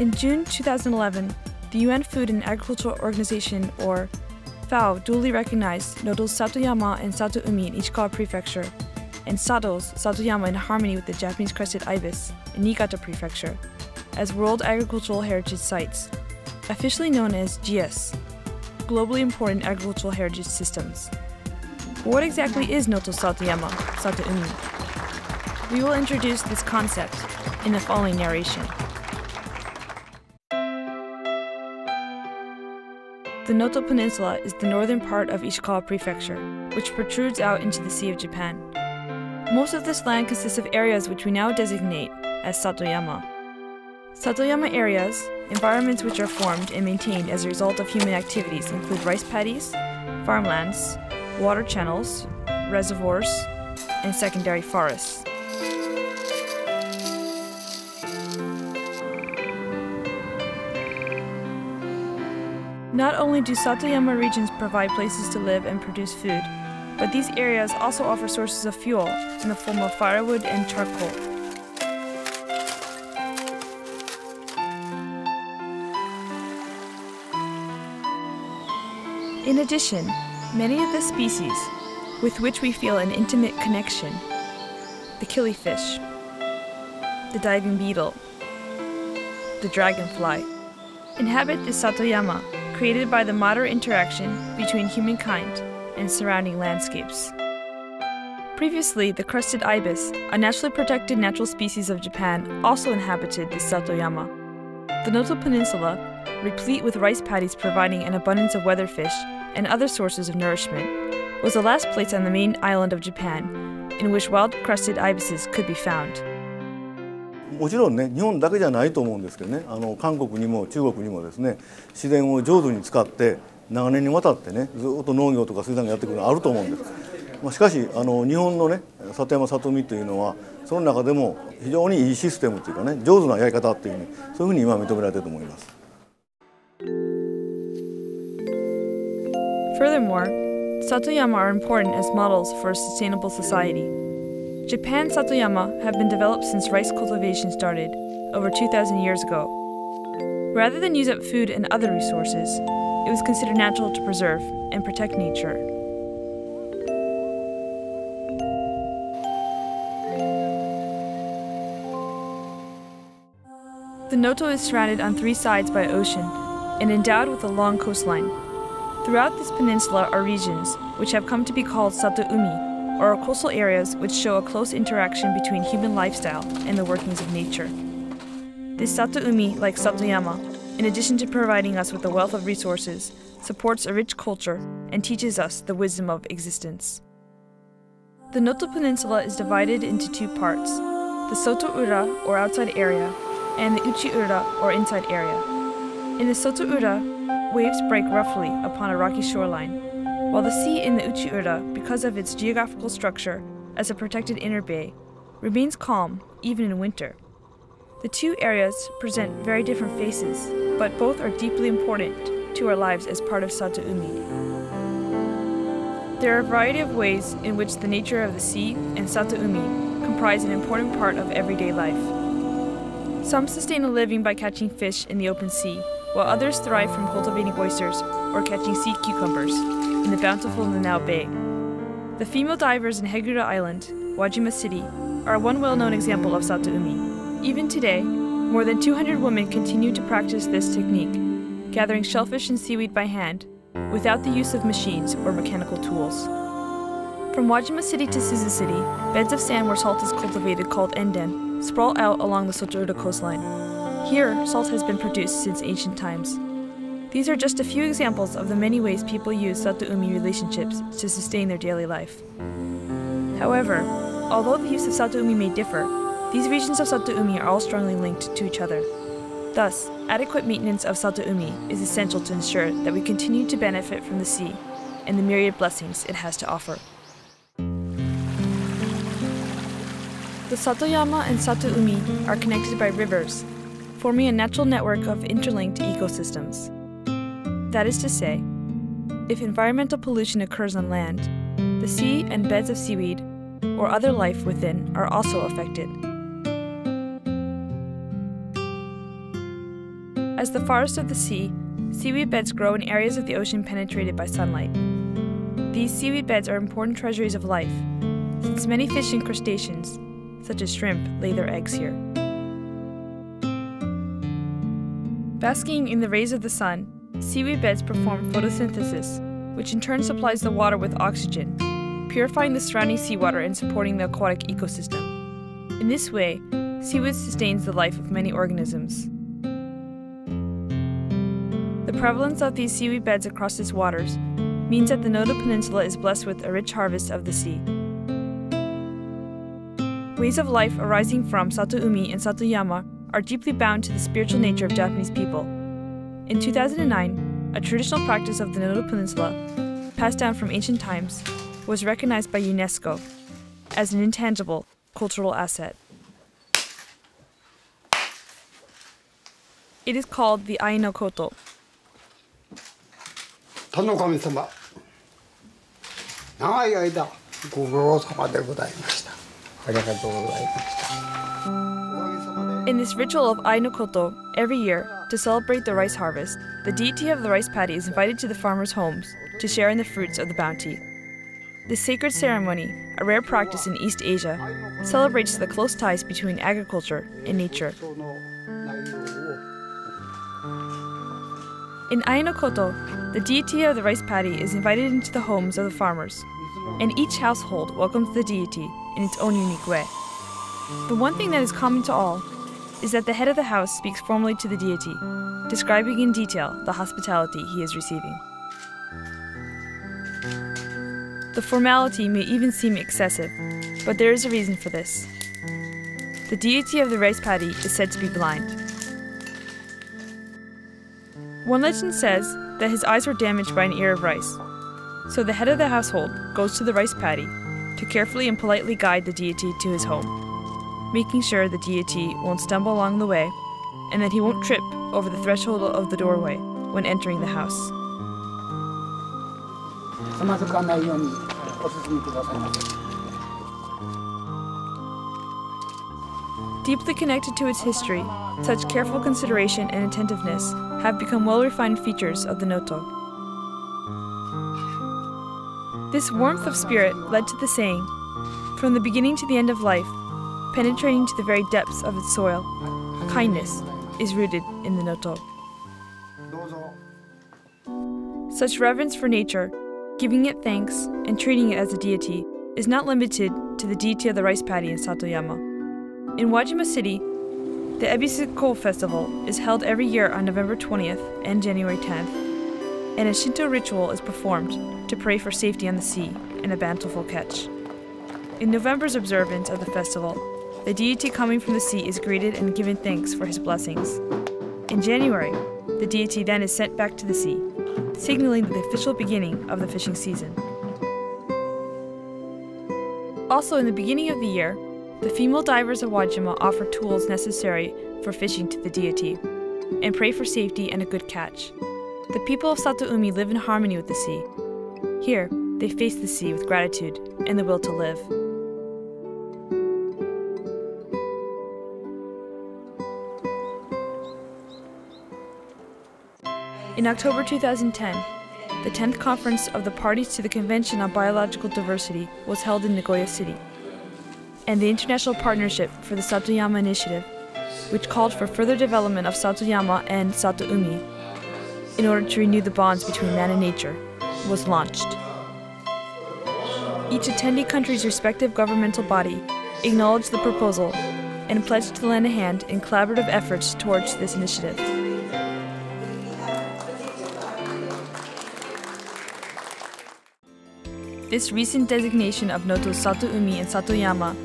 In June 2011, the UN Food and Agricultural Organization, or FAO, duly recognized Noto's Satoyama and Sato Umi in Ishikawa Prefecture, and Sado's Satoyama in harmony with the Japanese crested ibis in Niigata Prefecture, as World Agricultural Heritage Sites, officially known as GIAHS, globally important agricultural heritage systems. What exactly is Noto Satoyama, Sato Umi? We will introduce this concept in the following narration. The Noto Peninsula is the northern part of Ishikawa Prefecture, which protrudes out into the Sea of Japan. Most of this land consists of areas which we now designate as Satoyama. Satoyama areas, environments which are formed and maintained as a result of human activities, include rice paddies, farmlands, water channels, reservoirs, and secondary forests. Not only do Satoyama regions provide places to live and produce food, but these areas also offer sources of fuel in the form of firewood and charcoal. In addition, many of the species with which we feel an intimate connection, the killifish, the diving beetle, the dragonfly, inhabit the Satoyama created by the moderate interaction between humankind and surrounding landscapes. Previously, the crested ibis, a naturally protected natural species of Japan, also inhabited the Satoyama. The Noto Peninsula, replete with rice paddies providing an abundance of weather fish and other sources of nourishment, was the last place on the main island of Japan in which wild crested ibises could be found. もちろんね日本だけじゃないと思うんですけどねあの韓国にも中国にもですね自然を上手に使って長年にわたってねずっと農業とか水産業やってくるのあると思うんです、まあ、しかしあの日本のね里山里見というのはその中でも非常にいいシステムというかね上手なやり方っていうふうにそういうふうに今認められていると思います Furthermore, Satoyama are important as models for a sustainable society. Japan Satoyama have been developed since rice cultivation started, over 2,000 years ago. Rather than use up food and other resources, it was considered natural to preserve and protect nature. The Noto is surrounded on three sides by ocean and endowed with a long coastline. Throughout this peninsula are regions which have come to be called Satoumi, or are coastal areas which show a close interaction between human lifestyle and the workings of nature. This Satoumi, like Satoyama, in addition to providing us with a wealth of resources, supports a rich culture and teaches us the wisdom of existence. The Noto Peninsula is divided into two parts the Soto Ura, or outside area, and the Uchi Ura, or inside area. In the Soto Ura, waves break roughly upon a rocky shoreline, while the sea in the Uchiura, because of its geographical structure as a protected inner bay, remains calm even in winter. The two areas present very different faces, but both are deeply important to our lives as part of Satoumi. There are a variety of ways in which the nature of the sea and Satoumi comprise an important part of everyday life. Some sustain a living by catching fish in the open sea, while others thrive from cultivating oysters or catching sea cucumbers in the bountiful Nanao Bay. The female divers in Hegura Island, Wajima City, are one well known example of Satoumi. Even today, more than 200 women continue to practice this technique, gathering shellfish and seaweed by hand, without the use of machines or mechanical tools. From Wajima City to Suzu City, beds of sand where salt is cultivated called enden sprawl out along the Sotoura coastline. Here, salt has been produced since ancient times. These are just a few examples of the many ways people use Sato-Umi relationships to sustain their daily life. However, although the use of Sato-Umi may differ, these regions of Sato-Umi are all strongly linked to each other. Thus, adequate maintenance of Sato-Umi is essential to ensure that we continue to benefit from the sea and the myriad blessings it has to offer. The Satoyama and Sato-Umi are connected by rivers, forming a natural network of interlinked ecosystems. That is to say, if environmental pollution occurs on land, the sea and beds of seaweed or other life within are also affected. As the forest of the sea, seaweed beds grow in areas of the ocean penetrated by sunlight. These seaweed beds are important treasuries of life, since many fish and crustaceans, such as shrimp, lay their eggs here. Basking in the rays of the sun, seaweed beds perform photosynthesis, which in turn supplies the water with oxygen, purifying the surrounding seawater and supporting the aquatic ecosystem. In this way, seaweed sustains the life of many organisms. The prevalence of these seaweed beds across its waters means that the Noto Peninsula is blessed with a rich harvest of the sea. Ways of life arising from Satoumi and Satoyama are deeply bound to the spiritual nature of Japanese people. In 2009, a traditional practice of the Noto Peninsula, passed down from ancient times, was recognized by UNESCO as an intangible cultural asset. It is called the Aenokoto. In this ritual of Aenokoto, every year, to celebrate the rice harvest, the deity of the rice paddy is invited to the farmers' homes to share in the fruits of the bounty. This sacred ceremony, a rare practice in East Asia, celebrates the close ties between agriculture and nature. In Aenokoto, the deity of the rice paddy is invited into the homes of the farmers, and each household welcomes the deity in its own unique way. The one thing that is common to all is that the head of the house speaks formally to the deity, describing in detail the hospitality he is receiving. The formality may even seem excessive, but there is a reason for this. The deity of the rice paddy is said to be blind. One legend says that his eyes were damaged by an ear of rice. So the head of the household goes to the rice paddy to carefully and politely guide the deity to his home, making sure the deity won't stumble along the way and that he won't trip over the threshold of the doorway when entering the house. Deeply connected to its history, such careful consideration and attentiveness have become well refined features of the Noto. This warmth of spirit led to the saying, From the beginning to the end of life, penetrating to the very depths of its soil. Kindness is rooted in the Noto. Such reverence for nature, giving it thanks, and treating it as a deity is not limited to the deity of the rice paddy in Satoyama. In Wajima City, the Ebisu Festival is held every year on November 20th and January 10th, and a Shinto ritual is performed to pray for safety on the sea and a bountiful catch. In November's observance of the festival, the deity coming from the sea is greeted and given thanks for his blessings. In January, the deity then is sent back to the sea, signaling the official beginning of the fishing season. Also, in the beginning of the year, the female divers of Wajima offer tools necessary for fishing to the deity and pray for safety and a good catch. The people of Satoumi live in harmony with the sea. Here, they face the sea with gratitude and the will to live. In October 2010, the 10th conference of the parties to the Convention on Biological Diversity was held in Nagoya City. And the International Partnership for the Satoyama Initiative, which called for further development of Satoyama and Satoumi in order to renew the bonds between man and nature, was launched. Each attendee country's respective governmental body acknowledged the proposal and pledged to lend a hand in collaborative efforts towards this initiative. This recent designation of Noto's Satoumi and Satoyama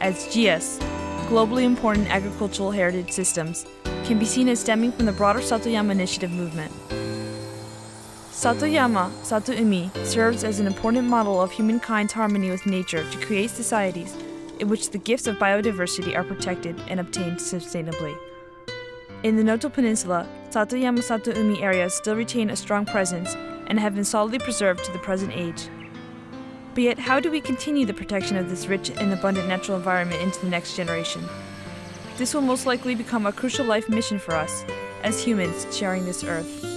as GIAHS, globally important agricultural heritage systems, can be seen as stemming from the broader Satoyama Initiative movement. Satoyama, Satoumi, serves as an important model of humankind's harmony with nature to create societies in which the gifts of biodiversity are protected and obtained sustainably. In the Noto Peninsula, Satoyama Satoumi areas still retain a strong presence and have been solidly preserved to the present age. But yet, how do we continue the protection of this rich and abundant natural environment into the next generation? This will most likely become a crucial life mission for us, as humans sharing this earth.